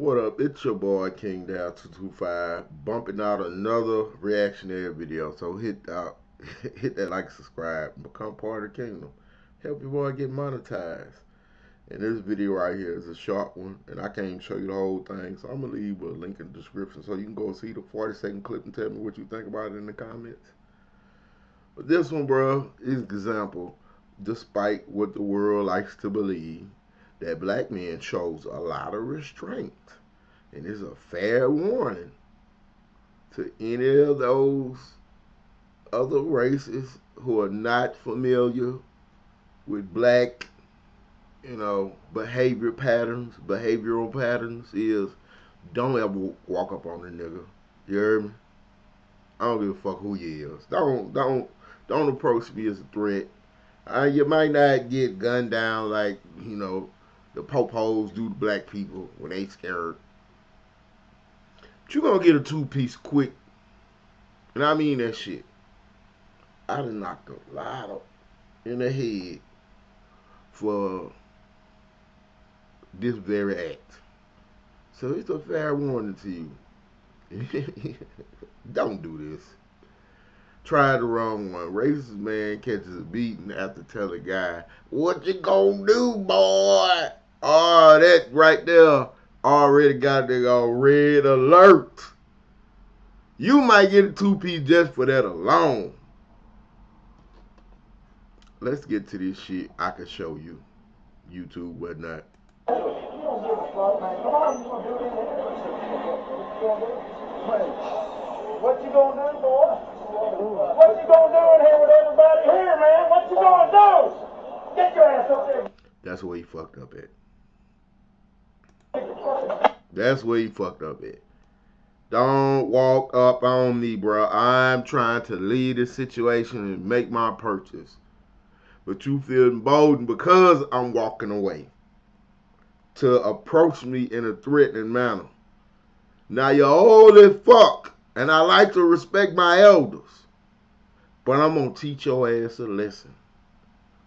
What up? It's your boy King Dal 225 bumping out another reactionary video. So hit that, uh, hit that like, subscribe, become part of the kingdom. Help your boy get monetized. And this video right here is a short one, and I can't even show you the whole thing. So I'm gonna leave a link in the description so you can go see the 40 second clip and tell me what you think about it in the comments. But this one, bro, is example. Despite what the world likes to believe, that black men shows a lot of restraint. And it's a fair warning to any of those other races who are not familiar with black, you know, behavior patterns, behavioral patterns is don't ever walk up on a nigga. You heard me? I don't give a fuck who he is. Don't don't don't approach me as a threat. Uh, you might not get gunned down like, you know, the popos do to black people when they scared. But you gonna get a two piece quick. And I mean that shit. I done knocked a lot of in the head for this very act. So it's a fair warning to you. Don't do this. Try the wrong one. Racist man catches a beating after telling guy, What you gonna do, boy? Oh, that right there already got the uh, red alert. You might get a two piece just for that alone. Let's get to this shit. I can show you. YouTube, whatnot. What you gonna do, boy? What you gonna do in here with everybody here, man? What you gonna do? Get your ass up there. That's where he fucked up at. That's where he fucked up at. Don't walk up on me, bro. I'm trying to lead the situation and make my purchase. But you feel emboldened because I'm walking away to approach me in a threatening manner. Now you're old as fuck, and I like to respect my elders. But I'm gonna teach your ass a lesson.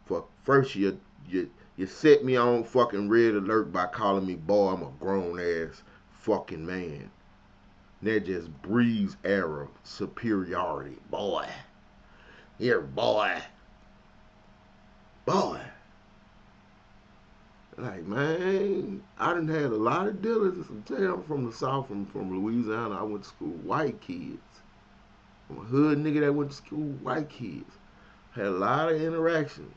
For first you you you set me on fucking red alert by calling me boy. I'm a grown ass fucking man. That just breeds error, superiority. Boy. Here, boy. Boy. Like, man, I done had a lot of dealers. I'm from the South, from, from Louisiana. I went to school white kids. I'm a hood nigga that went to school white kids. Had a lot of interactions.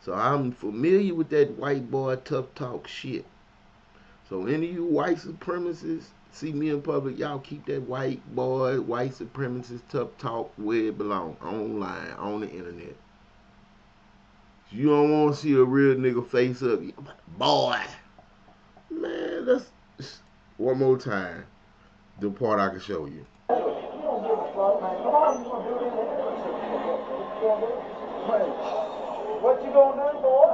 So I'm familiar with that white boy tough talk shit. So any of you white supremacists see me in public, y'all keep that white boy, white supremacist tough talk where it belong. Online, on the internet. You don't want to see a real nigga face up. Boy. Man, that's one more time. The part I can show you. What you gonna do, boy?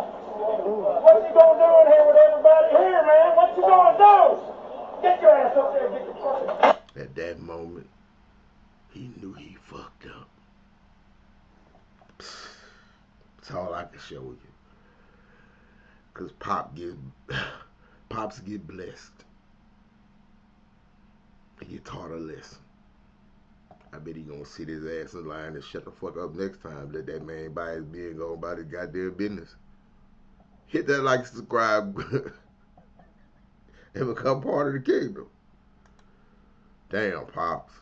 What you gonna do in here with everybody here, man? What you gonna do? Get your ass up there and get your fucking... At that moment, he knew he fucked up. That's all I can show you. Cause Pop get Pops get blessed. He taught a lesson. I bet he gonna sit his ass in line and shut the fuck up next time. Let that man buy his and go about his goddamn business. Hit that like, subscribe, and become part of the kingdom. Damn, Pops.